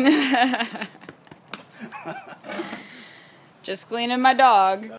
Just cleaning my dog.